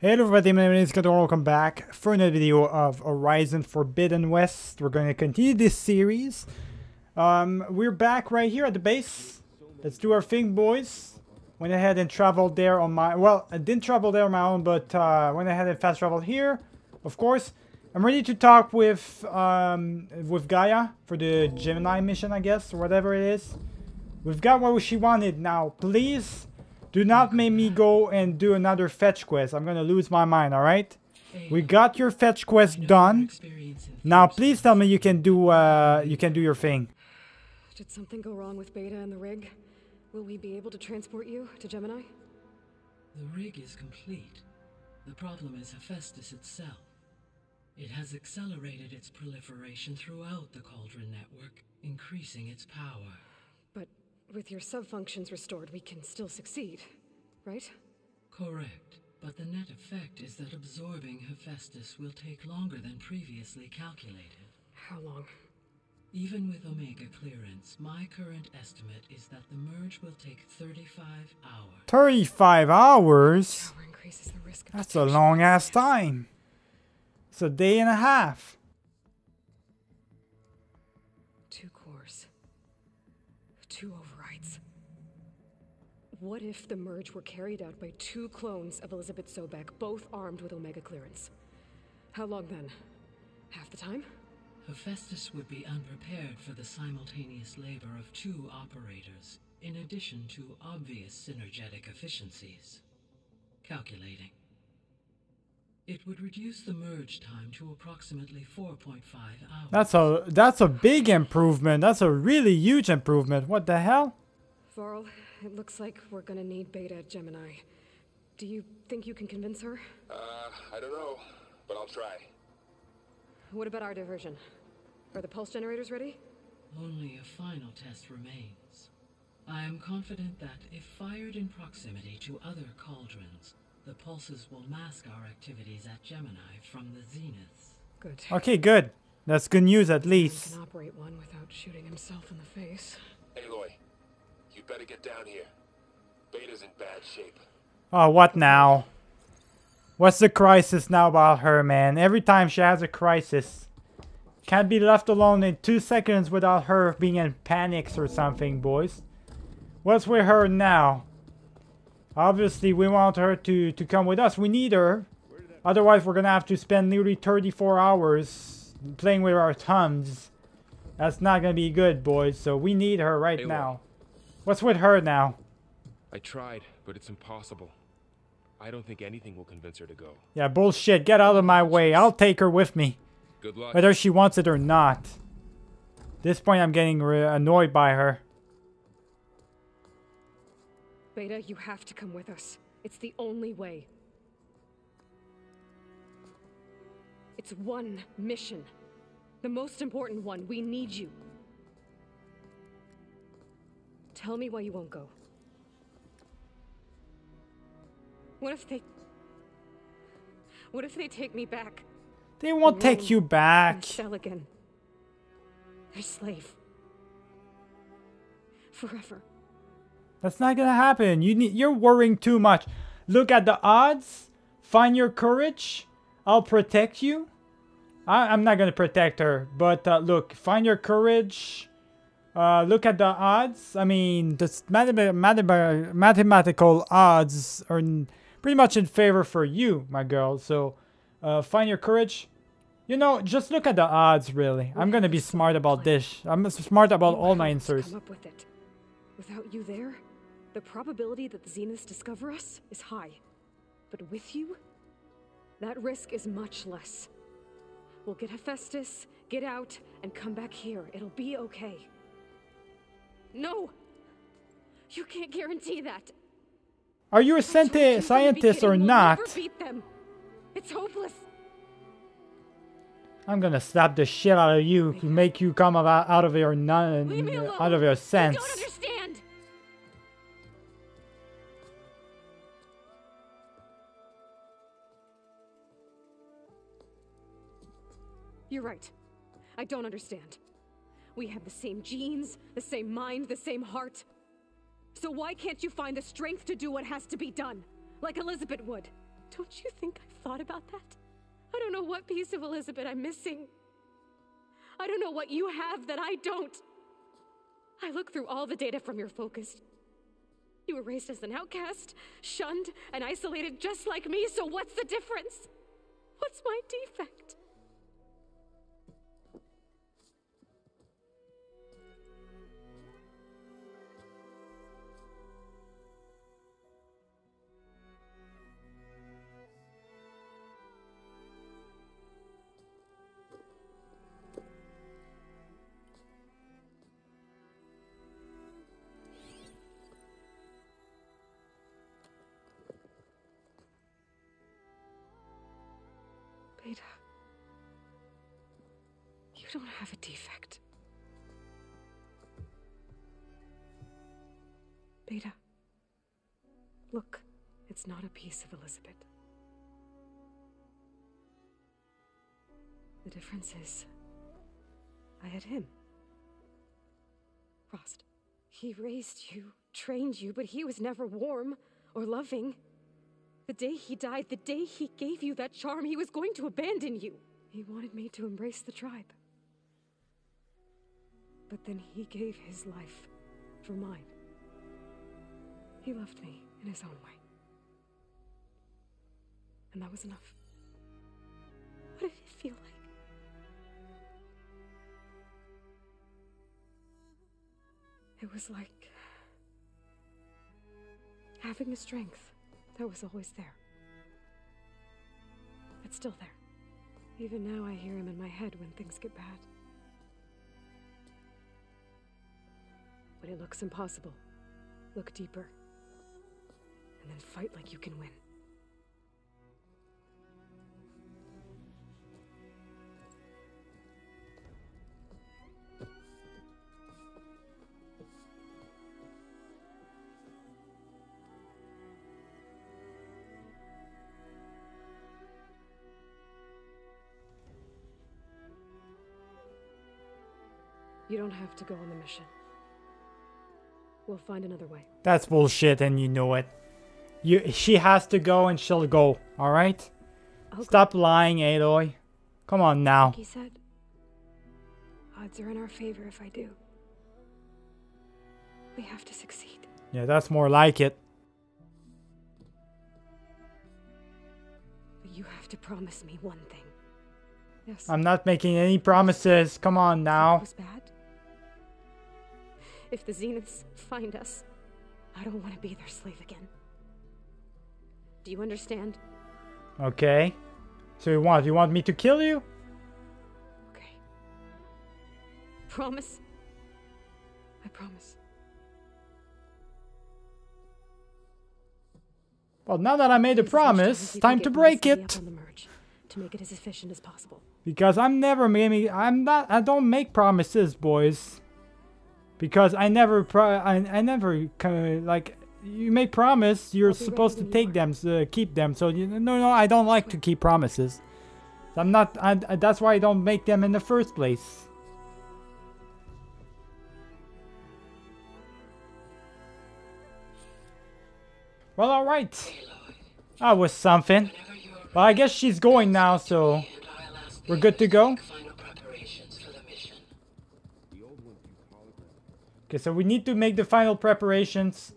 Hello everybody, my name is Kato, welcome back for another video of Horizon Forbidden West. We're going to continue this series. Um, we're back right here at the base. Let's do our thing, boys. Went ahead and traveled there on my... Well, I didn't travel there on my own, but uh, went ahead and fast traveled here, of course. I'm ready to talk with, um, with Gaia for the Gemini mission, I guess, or whatever it is. We've got what she wanted now. Please do not make me go and do another fetch quest. I'm gonna lose my mind, alright? We got your fetch quest done. Now please tell me you can do uh you can do your thing. Did something go wrong with Beta and the rig? Will we be able to transport you to Gemini? The rig is complete. The problem is Hephaestus itself. It has accelerated its proliferation throughout the Cauldron network, increasing its power. But with your subfunctions restored, we can still succeed, right? Correct. But the net effect is that absorbing Hephaestus will take longer than previously calculated. How long? Even with Omega clearance, my current estimate is that the merge will take 35 hours. 35 hours? Increases the risk of That's a long ass time. It's a day and a half. Two cores. Two overrides. What if the merge were carried out by two clones of Elizabeth Sobek, both armed with Omega clearance? How long then? Half the time? Hephaestus would be unprepared for the simultaneous labor of two operators, in addition to obvious synergetic efficiencies. Calculating. It would reduce the merge time to approximately 4.5 hours. That's a that's a big improvement. That's a really huge improvement. What the hell? Varl, it looks like we're gonna need Beta at Gemini. Do you think you can convince her? Uh, I don't know, but I'll try. What about our diversion? Are the pulse generators ready? Only a final test remains. I am confident that if fired in proximity to other cauldrons, the pulses will mask our activities at Gemini from the zeniths. Good. Okay, good. That's good news at He least. can operate one without shooting himself in the face. Aloy, you better get down here. Beta's in bad shape. Oh, what now? What's the crisis now about her, man? Every time she has a crisis. Can't be left alone in two seconds without her being in panics or something, boys. What's with her now? Obviously, we want her to, to come with us. We need her. Otherwise, we're gonna have to spend nearly 34 hours playing with our thumbs. That's not gonna be good, boys. So we need her right Aloy. now. What's with her now? I tried, but it's impossible. I don't think anything will convince her to go. Yeah, bullshit. Get out of my way. I'll take her with me. Good luck. Whether she wants it or not. this point, I'm getting re- annoyed by her. Beta, you have to come with us. It's the only way. It's one mission. The most important one. We need you. Tell me why you won't go. What if they... What if they take me back? They won't take you back. sell again? Their slave. Forever. That's not gonna happen. You need. You're worrying too much. Look at the odds. Find your courage. I'll protect you. I, I'm not gonna protect her, but uh, look, find your courage. Uh, look at the odds. I mean, the s- mathema- mathema- mathematical odds are pretty much in favor for you, my girl. So, uh, find your courage. You know, just look at the odds, really. I'm gonna be smart about this. I'm smart about all my answers. Come up with it. Without you there, the probability that the Zeniths discover us is high. But with you, that risk is much less. We'll get Hephaestus, get out, and come back here. It'll be okay. No! You can't guarantee that. Are you a senti- scientist or we'll not? Them. It's hopeless. I'm gonna slap the shit out of you to make you come about out of your non- Leave me alone. out of your You sense. don't understand. You're right. I don't understand. We have the same genes, the same mind, the same heart. So why can't you find the strength to do what has to be done? Like Elizabeth would? Don't you think I've thought about that? I don't know what piece of Elizabeth I'm missing. I don't know what you have that I don't. I look through all the data from your focus. You were raised as an outcast, shunned, and isolated just like me, so what's the difference? What's my defect? Beta. You don't have a defect. Beta. Look, it's not a piece of Elizabeth. The difference is, I had him. Rost. He raised you, trained you, but he was never warm or loving. The day he died, the day he gave you that charm, he was going to abandon you. He wanted me to embrace the tribe. But then he gave his life for mine. He loved me in his own way. And that was enough. What did it feel like? It was like having a strength that was always there. It's still there. Even now, I hear him in my head when things get bad. When it looks impossible, look deeper. And then fight like you can win. To go on the mission. We'll find another way. That's bullshit and you know it. You, she has to go and she'll go, alright? I'll Stop lying, Aloy. Come on now. He said, odds are in our favor if I do. We have to succeed. Yeah, that's more like it. But you have to promise me one thing. Yes. I'm not making any promises. Come on If it now. was bad. If the Zeniths find us, I don't want to be their slave again. Do you understand? Okay. So you want you want me to kill you? Okay. Promise? I promise. Well, now that I made a Please, as much promise, time to break it. up on the merge, to make it as efficient as possible. Because I'm never maybe I'm not I don't make promises, boys. Because I never I, I never like you make promise you're I'll be ready supposed to take them so uh, keep them so you no no I don't like to keep promises. I'm not I, that's why I don't make them in the first place. Well, all right. That was something. Are Well, I guess she's going now, so ready, and I'll ask we're good to go. make Final preparations for the mission. Okay, so we need to make the final preparations.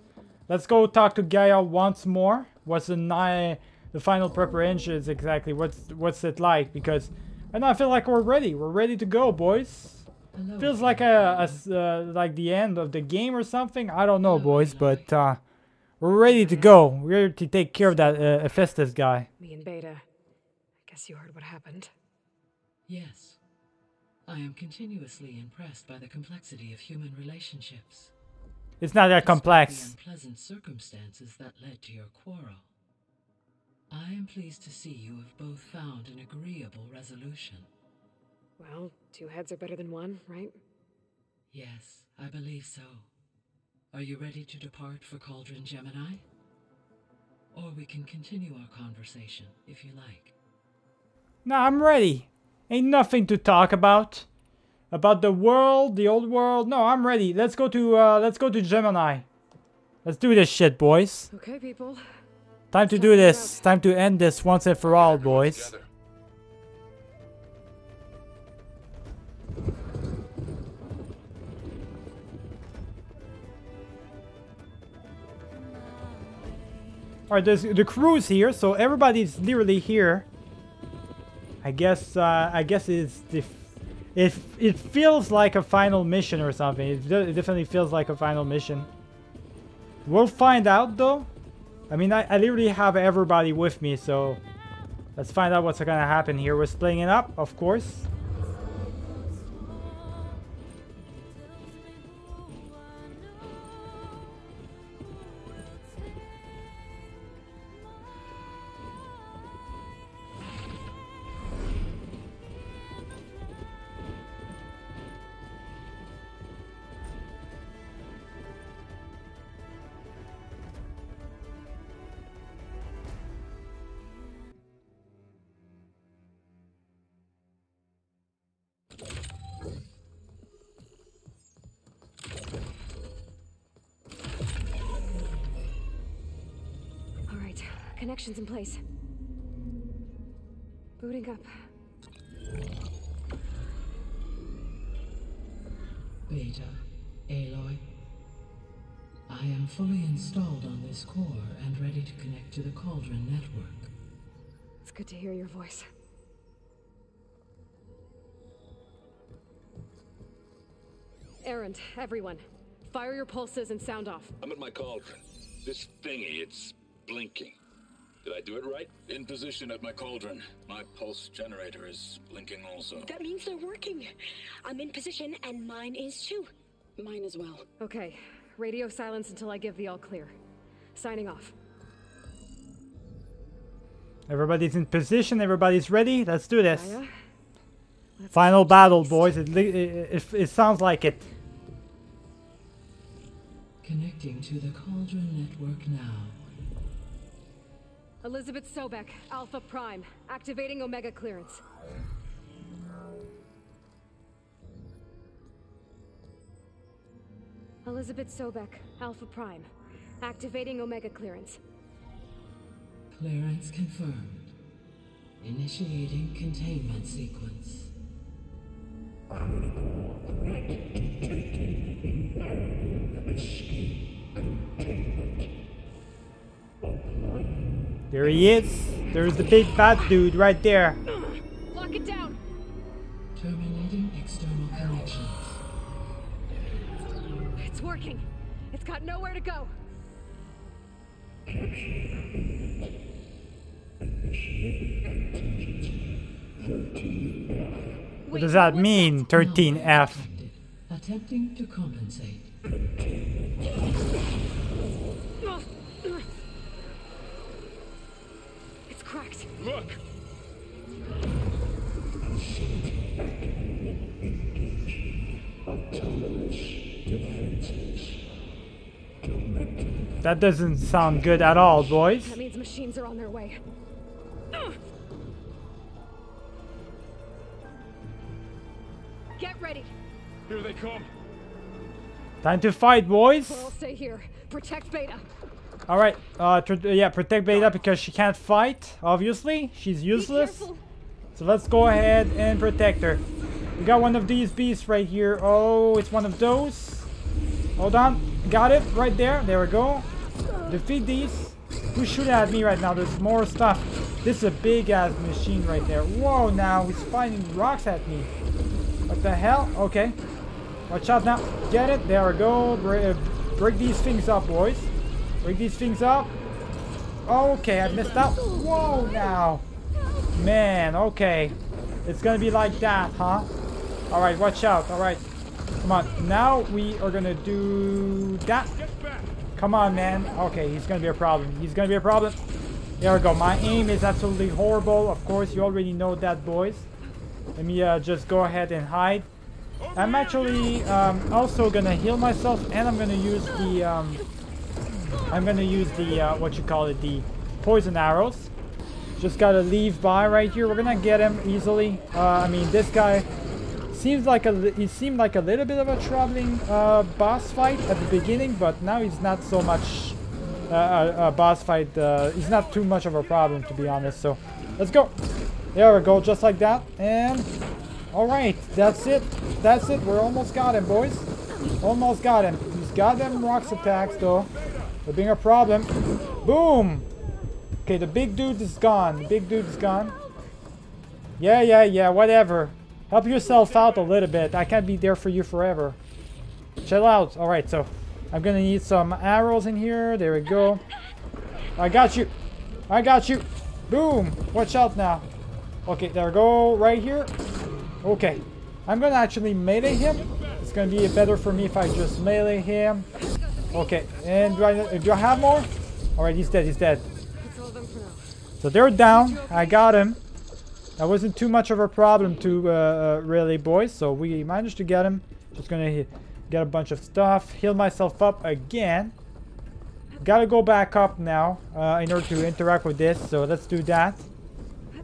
Let's go talk to Gaia once more. What's the ni the final preparations exactly? What's what's it like? Because and I feel like we're ready. We're ready to go, boys. Hello, Feels like a uh, like the end of the game or something. I don't know, boys, but uh, we're ready to go. We're ready to take care of that uh, Hephaestus guy. Me and Beta. I guess you heard what happened. Yes. I am continuously impressed by the complexity of human relationships. It's not that despite complex. The unpleasant circumstances that led to your quarrel. I am pleased to see you have both found an agreeable resolution. Well, two heads are better than one, right? Yes, I believe so. Are you ready to depart for Cauldron Gemini? Or we can continue our conversation if you like. No, I'm ready. Ain't nothing to talk about. About the world, the old world. No, I'm ready. Let's go to uh let's go to Gemini. Let's do this shit, boys. Okay, people. Time to do this. Time to end this once and for all, boys. Alright, there's the crew's here, so everybody's literally here. I guess, uh, I guess it's. It, it feels like a final mission or something. It, it definitely feels like a final mission. We'll find out, though. I mean, I, I literally have everybody with me, so... Let's find out what's gonna happen here. We're splitting it up, of course. Connections in place. Booting up. Beta, Aloy. I am fully installed on this core and ready to connect to the Cauldron network. It's good to hear your voice. Erend, everyone. Fire your pulses and sound off. I'm at my cauldron. This thingy, it's blinking. Did I do it right? In position at my cauldron. My pulse generator is blinking also. That means they're working. I'm in position and mine is too. Mine as well. Okay, radio silence until I give the all clear. Signing off. Everybody's in position. Everybody's ready. Let's do this. Aya? Let's Final battle, boys. It, it, it, it sounds like it. Connecting to the Cauldron network now. Elizabeth Sobek, Alpha Prime, activating Omega clearance. Elizabeth Sobek, Alpha Prime, activating Omega clearance. Clearance confirmed. Initiating containment sequence. There he is. There's the big fat dude right there. Lock it down! Terminating external connections. It's working. It's got nowhere to go. What does that mean, 13F? Attempting to compensate. It's cracked. Look! That doesn't sound good at all, boys. That means machines are on their way. Get ready. Here they come. Time to fight, boys. I'll stay here. Protect Beta. All right. Uh, tr- yeah, protect Beta because she can't fight. Obviously, she's useless. So let's go ahead and protect her. We got one of these beasts right here. Oh, it's one of those. Hold on. Got it right there. There we go. Defeat these. Who's shooting at me right now? There's more stuff. This is a big ass machine right there. Whoa, now he's fighting rocks at me. What the hell? Okay. Watch out now. Get it. There we go. Break, break these things up, boys. Break these things up. Okay, I missed out. Whoa, now. Man, okay. It's gonna be like that, huh? Alright, watch out. Alright. Come on. Now we are gonna do that. Come on, man. Okay, he's gonna be a problem. He's gonna be a problem. There we go. My aim is absolutely horrible. Of course, you already know that, boys. Let me uh, just go ahead and hide. I'm actually um, also gonna heal myself, and I'm gonna use the um, I'm gonna use the uh, what you call it, the poison arrows. Just gotta leave by right here. We're gonna get him easily. Uh, I mean, this guy seems like a he seemed like a little bit of a troubling uh, boss fight at the beginning, but now he's not so much uh, uh, uh, boss fight uh, is not too much of a problem, to be honest. So, let's go. There we go, just like that. And, alright, that's it. That's it. We're almost got him, boys. Almost got him. He's got them rocks attacks, though. They're being a problem. Boom! Okay, the big dude is gone. The big dude is gone. Yeah, yeah, yeah, whatever. Help yourself out a little bit. I can't be there for you forever. Chill out. Alright, so I'm gonna need some arrows in here. There we go. I got you. I got you. Boom. Watch out now. Okay, there we go. Right here. Okay. I'm gonna actually melee him. It's gonna be better for me if I just melee him. Okay, and do I, do I have more? Alright, he's dead, he's dead. So they're down. I got him. That wasn't too much of a problem to uh, uh, really, boys. So we managed to get him. Just gonna get a bunch of stuff. Heal myself up again. Gotta go back up now uh, in order to interact with this. So let's do that.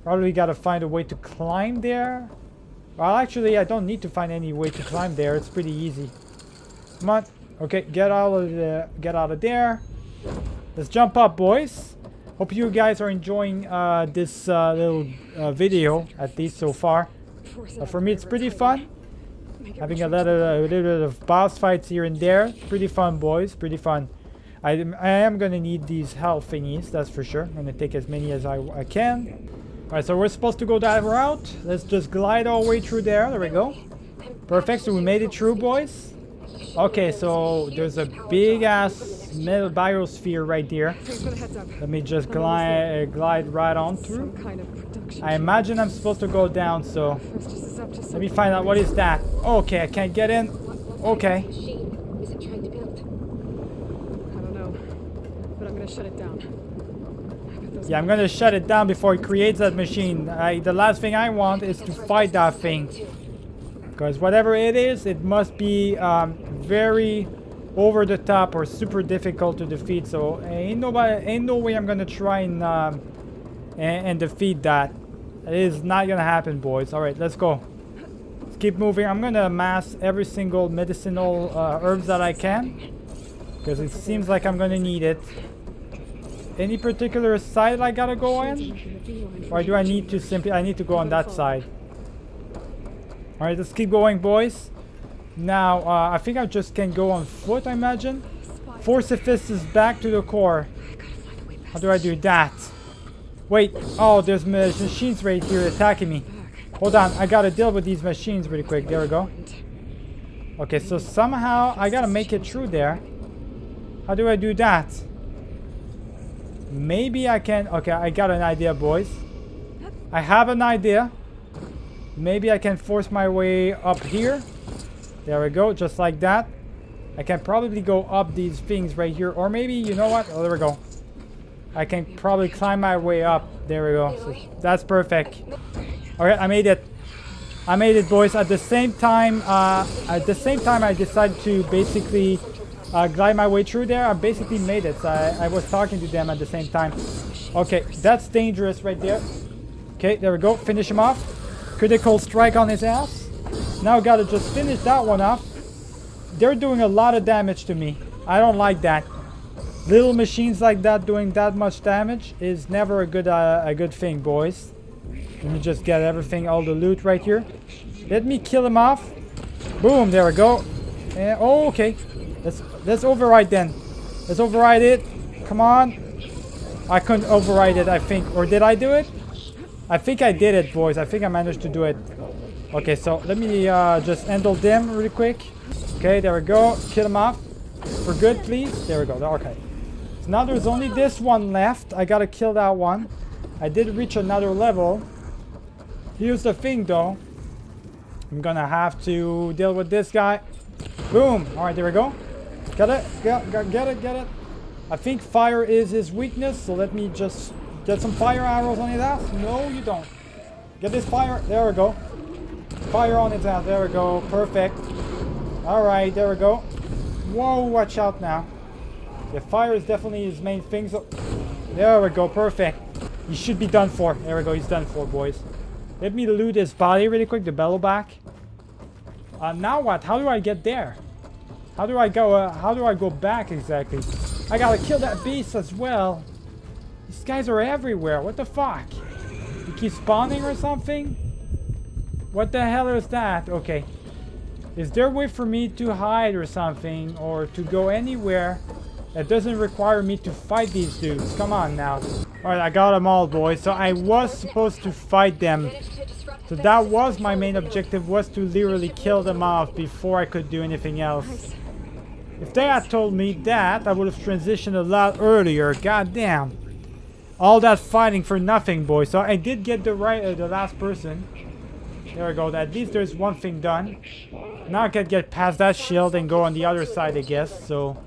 Probably gotta find a way to climb there. Well, actually, I don't need to find any way to climb there. It's pretty easy. Come on. Okay, get out of the, get out of there. Let's jump up, boys. Hope you guys are enjoying uh, this uh, little uh, video, at least so far. Uh, for me, it's pretty fun. Having a little, a little bit of boss fights here and there. Pretty fun, boys. Pretty fun. I, I am going to need these health thingies, that's for sure. I'm going to take as many as I, I can. Alright, so we're supposed to go that route. Let's just glide all the way through there. There we go. Perfect, so we made it through, boys. Okay, so there's a big ass metal biosphere right there. Let me just glide, uh, glide right on through. I imagine I'm supposed to go down, so let me find out what is that. Okay, I can't get in. Okay. Yeah, I'm gonna shut it down before it creates that machine. I, the last thing I want is to fight that thing. Because whatever it is, it must be um, very over the top or super difficult to defeat. So ain't nobody, ain't no way I'm gonna try and um, and, and defeat that. It is not gonna happen, boys. All right, let's go. Let's keep moving. I'm gonna amass every single medicinal uh, herbs that I can, because it seems like I'm gonna need it. Any particular side I gotta go in? Or do I need to simply, I need to go on that side. Alright, let's keep going, boys. Now, uh, I think I just can go on foot, I imagine. Force Hephaestus back to the core. How do I do that? Wait, oh, there's machines right here attacking me. Hold on, I gotta deal with these machines really quick. There we go. Okay, so somehow I gotta make it through there. How do I do that? Maybe I can... Okay, I got an idea, boys. I have an idea. Maybe I can force my way up here. There we go, just like that. I can probably go up these things right here. Or maybe, you know what? Oh, there we go. I can probably climb my way up. There we go. So that's perfect. Alright, I made it. I made it, boys. At the same time, uh, at the same time, I decided to basically uh, glide my way through there. I basically made it. So I, I was talking to them at the same time. Okay, that's dangerous right there. Okay, there we go. Finish him off. Critical strike on his ass. Now gotta just finish that one off. They're doing a lot of damage to me. I don't like that. Little machines like that doing that much damage is never a good uh, a good thing, boys. Let me just get everything, all the loot right here. Let me kill him off. Boom, there we go. And, oh, okay. Let's let's override then. Let's override it. Come on. I couldn't override it, I think. Or did I do it? I think I did it, boys. I think I managed to do it. Okay, so let me uh, just handle them really quick. Okay, there we go. Kill them off. For good, please. There we go. Okay. So now there's only this one left. I gotta kill that one. I did reach another level. Here's the thing, though. I'm gonna have to deal with this guy. Boom. All right, there we go. Get it. Get, get, get it. Get it. I think fire is his weakness, so let me just get some fire arrows on his ass. No, you don't. Get this fire. There we go. Fire on it ass. There we go. Perfect. All right, there we go. Whoa, watch out now. The fire is definitely his main thing. So there we go. Perfect. He should be done for. There we go. He's done for, boys. Let me loot his body really quick. The Bellowback. Uh, now what? How do I get there? How do I go, uh, how do I go back exactly? I gotta kill that beast as well. These guys are everywhere. What the fuck? You keep spawning or something? What the hell is that? Okay. Is there a way for me to hide or something? Or to go anywhere that doesn't require me to fight these dudes? Come on now. Alright, I got them all, boys. So I was supposed to fight them. So that was my main objective, was to literally kill them off before I could do anything else. If they had told me that, I would have transitioned a lot earlier. God damn. All that fighting for nothing, boys. So I did get the right, uh, the last person. There we go. At least there's one thing done. Now I can get past that shield and go on the other side, I guess. So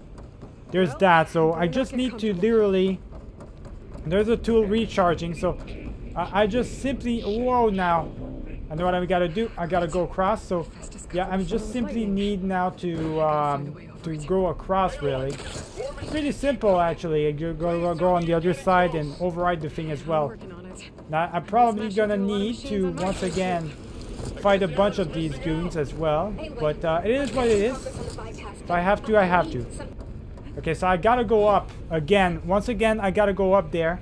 there's that. So I just need to literally... There's a tool recharging. So I, I just simply... Whoa, now. I know what I gotta do. I gotta go across. So yeah, I just simply need now to um, to go across, really. Pretty simple, actually. You go, go on the other side and override the thing as well. Now, I'm probably gonna need to, once again, fight a bunch of these goons as well. But uh, it is what it is. If I have to, I have to. Okay, so I gotta go up again. Once again, I gotta go up there.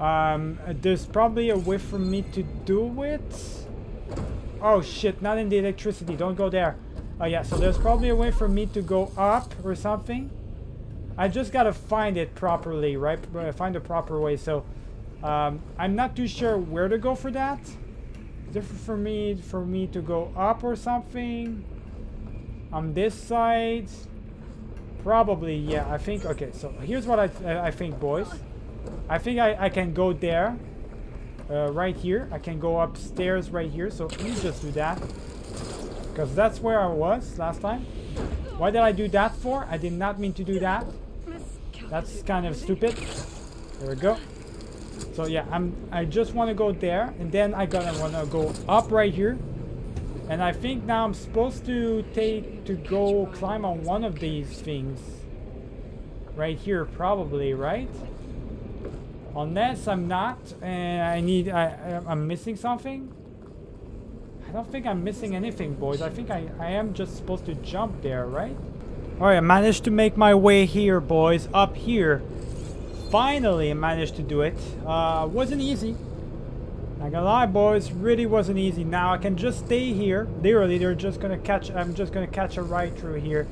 Um, there's probably a way for me to do it. Oh shit, not in the electricity. Don't go there. Oh yeah, so there's probably a way for me to go up or something. I just gotta find it properly, right? Find the proper way. So um, I'm not too sure where to go for that. It for me for me to go up or something? On this side? Probably, yeah. I think. Okay, so here's what I I think, boys. I think I I can go there. Uh, right here. I can go upstairs right here. So let me just do that. Because that's where I was last time. Why did I do that for? I did not mean to do that. That's kind of stupid. There we go. So yeah, I'm. I just want to go there, and then I gotta want to go up right here. And I think now I'm supposed to take to go climb on one of these things. Right here, probably, right? Unless I'm not, and I need. I, I'm missing something. I don't think I'm missing anything, boys. I think I, I am just supposed to jump there, right? Alright, I managed to make my way here, boys. Up here. Finally, managed to do it. Uh, wasn't easy. Not gonna lie, boys. Really wasn't easy. Now I can just stay here. Literally, they're just gonna catch... I'm just gonna catch a right through here.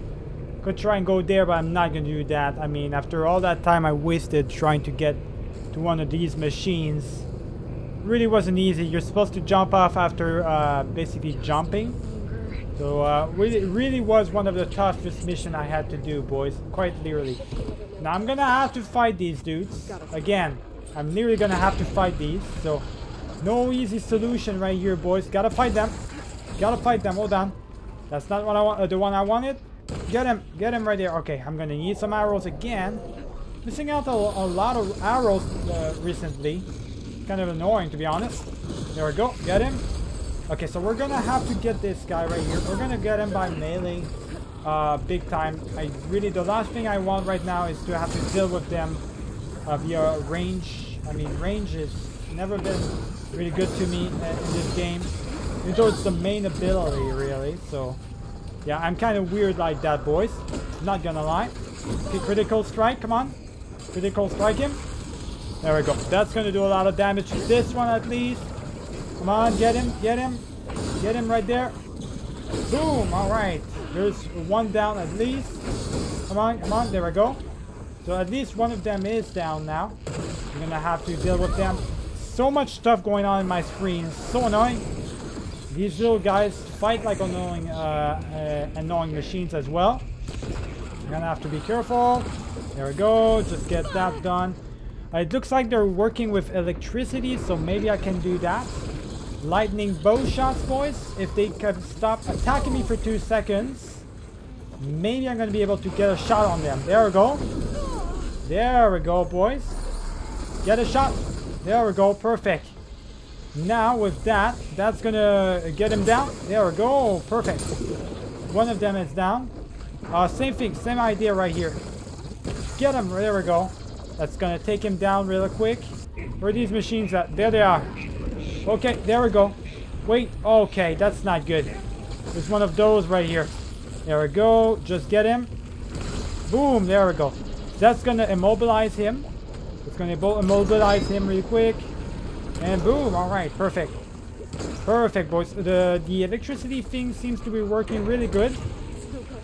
Could try and go there, but I'm not gonna do that. I mean, after all that time I wasted trying to get to one of these machines, really wasn't easy. You're supposed to jump off after uh, basically jumping. So uh, really, really was one of the toughest mission I had to do, boys. Quite literally. Now I'm gonna have to fight these dudes again. I'm literally gonna have to fight these. So no easy solution right here, boys. Gotta fight them. Gotta fight them. Hold on. That's not what I want. Uh, the one I wanted. Get him. Get him right there. Okay, I'm gonna need some arrows again. Missing out a, a lot of arrows uh, recently. Kind of annoying, to be honest. There we go. Get him. Okay, so we're gonna have to get this guy right here. We're gonna get him by melee. Uh, big time. I really, the last thing I want right now is to have to deal with them uh, via range. I mean, range has never been really good to me in this game. Even though it's the main ability, really. So, yeah, I'm kind of weird like that, boys. Not gonna lie. Okay, critical strike, come on. Critical strike him. There we go. That's gonna do a lot of damage to this one at least. Come on, get him, get him. Get him right there. Boom, alright. There's one down at least. Come on, come on, there we go. So at least one of them is down now. I'm gonna have to deal with them. So much stuff going on in my screen. So annoying. These little guys fight like annoying, uh, uh, annoying machines as well. I'm gonna have to be careful. There we go. Just get that done. Uh, it looks like they're working with electricity, so maybe I can do that. Lightning bow shots, boys. If they can stop attacking me for two seconds, maybe I'm going to be able to get a shot on them. There we go. There we go, boys. Get a shot. There we go. Perfect. Now with that, that's going to get him down. There we go. Perfect. One of them is down. Uh, same thing. Same idea right here. Get him. There we go. That's going to take him down real quick. Where are these machines at? There they are. Okay, there we go. Wait, okay, that's not good. There's one of those right here. There we go. Just get him. Boom. There we go. That's gonna immobilize him. It's gonna immobilize him really quick. And boom. All right. Perfect. Perfect, boys. The the electricity thing seems to be working really good.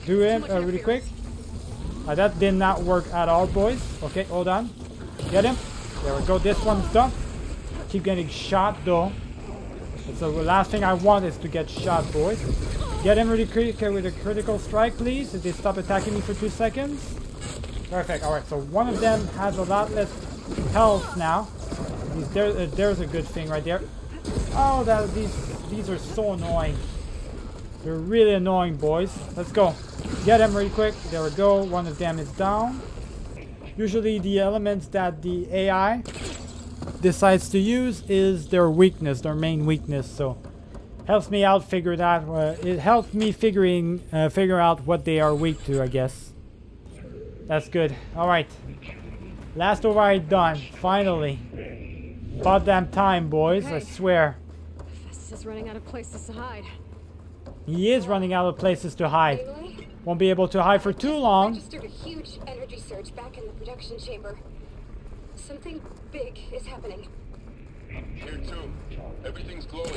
Do it uh, really quick. Uh, that did not work at all, boys. Okay, hold on. Get him. There we go. This one's done. Keep getting shot, though. So the last thing I want is to get shot, boys. Get him really quick with a critical strike, please. If they stop attacking me for two seconds. Perfect. All right. So one of them has a lot less health now. There, uh, there's a good thing right there. Oh, that these these are so annoying. They're really annoying, boys. Let's go. Get them really quick. There we go. One of them is down. Usually the elements that the AI decides to use is their weakness, their main weakness. So helps me out figure that. Uh, it helps me figuring uh, figure out what they are weak to, I guess. That's good. All right. Last override done. Finally. About damn time, boys. I swear. Hephaestus is running out of places to hide. He is running out of places to hide. Won't be able to hide for too long. registered a huge energy surge back in the production chamber. Something big is happening. Here too. Everything's glowing.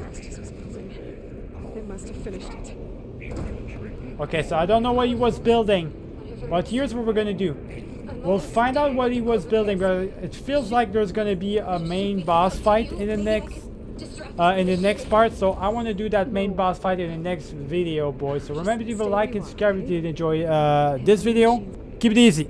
Hephaestus. They must have finished it. Okay, so I don't know what he was building. But here's what we're gonna do. We'll find out what he was building, but it feels like there's gonna be a main boss fight in the next uh, in the next part. So I want to do that main boss fight in the next video, boys. So remember to leave a like and subscribe if you did enjoy uh, this video. Keep it easy.